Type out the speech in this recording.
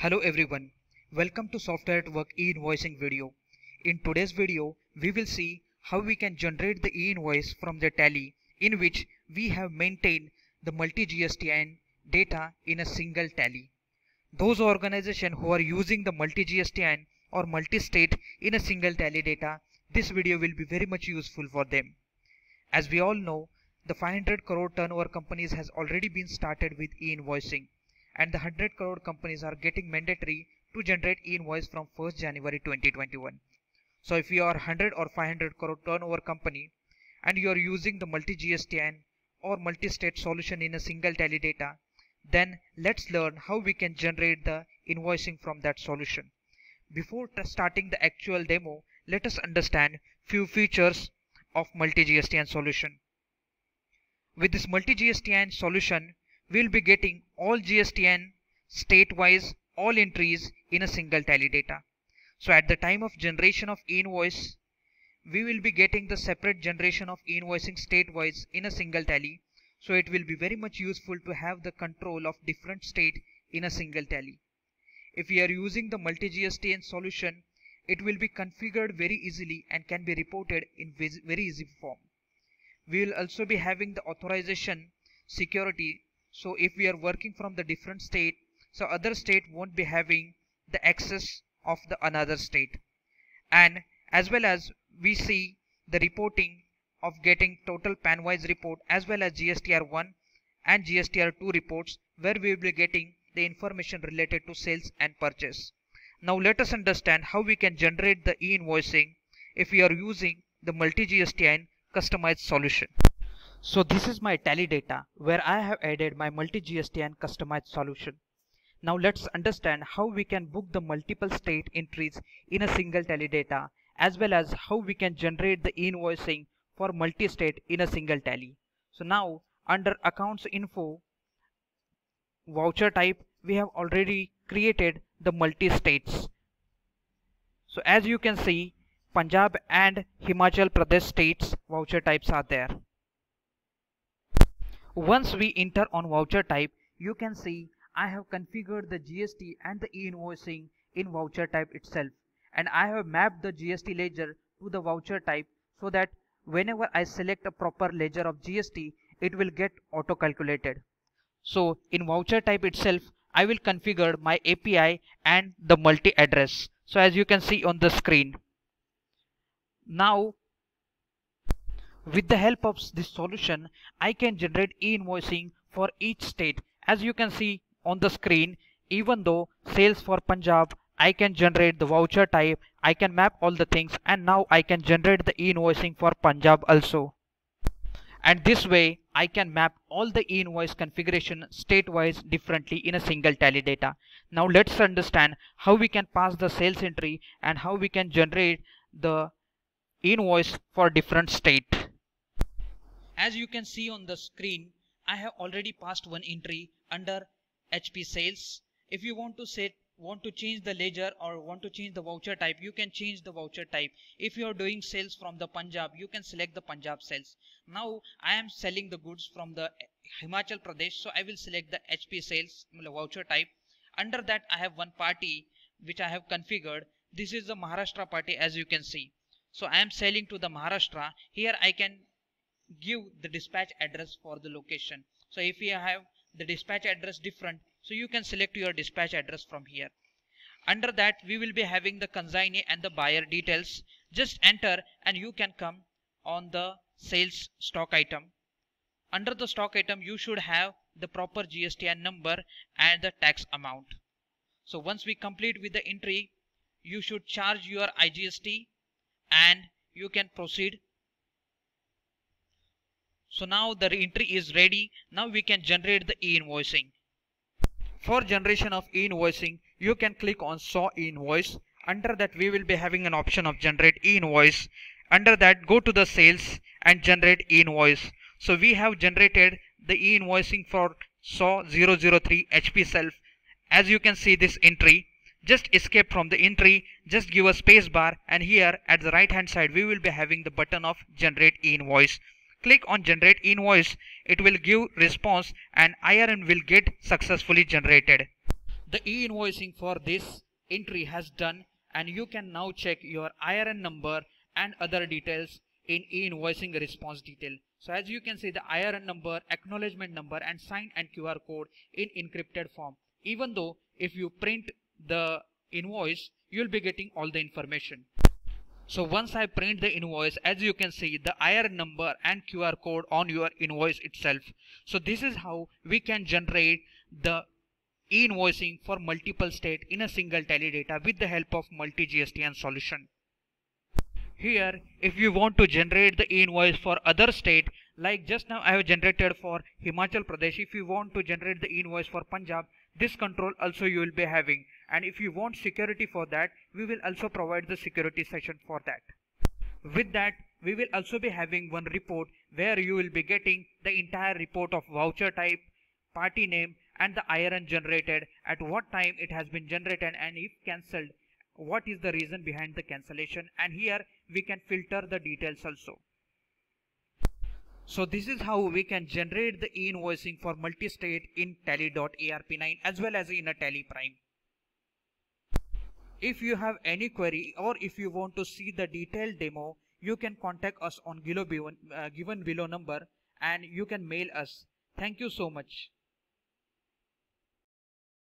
Hello everyone, welcome to Software at Work e-invoicing video. In today's video, we will see how we can generate the e-invoice from the tally in which we have maintained the multi-GSTN data in a single tally. Those organizations who are using the multi-GSTN or multi-state in a single tally data, this video will be very much useful for them. As we all know, the 500 crore turnover companies has already been started with e-invoicing and the 100 crore companies are getting mandatory to generate e-invoice from 1st January 2021. So if you are 100 or 500 crore turnover company and you are using the multi-GSTN or multi-state solution in a single tally data, then let's learn how we can generate the invoicing from that solution. Before starting the actual demo, let us understand few features of multi-GSTN solution. With this multi-GSTN solution, we'll be getting all GSTN state-wise all entries in a single tally data. So at the time of generation of invoice, we will be getting the separate generation of invoicing state-wise in a single tally. So it will be very much useful to have the control of different state in a single tally. If we are using the multi-GSTN solution, it will be configured very easily and can be reported in very easy form. We will also be having the authorization security so if we are working from the different state so other state won't be having the access of the another state and as well as we see the reporting of getting total pan wise report as well as GSTR1 and GSTR2 reports where we will be getting the information related to sales and purchase. Now let us understand how we can generate the e-invoicing if we are using the multi-GSTN customized solution. So this is my tally data where I have added my multi-GSTN customized solution. Now let's understand how we can book the multiple state entries in a single tally data as well as how we can generate the invoicing for multi-state in a single tally. So now under accounts info voucher type we have already created the multi-states. So as you can see Punjab and Himachal Pradesh states voucher types are there. Once we enter on voucher type, you can see I have configured the GST and the e-invoicing in voucher type itself. And I have mapped the GST ledger to the voucher type so that whenever I select a proper ledger of GST, it will get auto calculated. So in voucher type itself, I will configure my API and the multi-address. So as you can see on the screen. Now with the help of this solution, I can generate e-invoicing for each state. As you can see on the screen, even though sales for Punjab, I can generate the voucher type, I can map all the things and now I can generate the e-invoicing for Punjab also. And this way, I can map all the e-invoice configuration state-wise differently in a single tally data. Now let's understand how we can pass the sales entry and how we can generate the invoice for different state. As you can see on the screen, I have already passed one entry under HP sales. If you want to set want to change the ledger or want to change the voucher type you can change the voucher type. If you are doing sales from the Punjab you can select the Punjab sales. Now I am selling the goods from the Himachal Pradesh so I will select the HP sales voucher type. Under that I have one party which I have configured. This is the Maharashtra party as you can see. So I am selling to the Maharashtra. Here I can give the dispatch address for the location. So if you have the dispatch address different, so you can select your dispatch address from here. Under that, we will be having the consignee and the buyer details. Just enter and you can come on the sales stock item. Under the stock item, you should have the proper GSTN number and the tax amount. So once we complete with the entry, you should charge your IGST and you can proceed so now the entry is ready. Now we can generate the e-invoicing. For generation of e-invoicing, you can click on saw e-invoice. Under that we will be having an option of generate e-invoice. Under that go to the sales and generate e-invoice. So we have generated the e-invoicing for saw 003 HP self. As you can see this entry, just escape from the entry, just give a space bar and here at the right hand side we will be having the button of generate e-invoice click on generate invoice, it will give response and IRN will get successfully generated. the e-invoicing for this entry has done and you can now check your IRN number and other details in e-invoicing response detail. So as you can see the IRN number, acknowledgement number and sign and QR code in encrypted form. Even though if you print the invoice, you'll be getting all the information. So once I print the invoice, as you can see the IR number and QR code on your invoice itself. So this is how we can generate the e-invoicing for multiple state in a single tally data with the help of multi-GSTN solution. Here, if you want to generate the invoice for other state, like just now I have generated for Himachal Pradesh, if you want to generate the invoice for Punjab, this control also you will be having. And if you want security for that, we will also provide the security session for that. With that, we will also be having one report where you will be getting the entire report of voucher type, party name and the IRN generated, at what time it has been generated and if cancelled, what is the reason behind the cancellation and here we can filter the details also. So this is how we can generate the e-invoicing for multi-state in tally.erp9 as well as in a tally prime. If you have any query or if you want to see the detailed demo, you can contact us on given, uh, given below number and you can mail us. Thank you so much.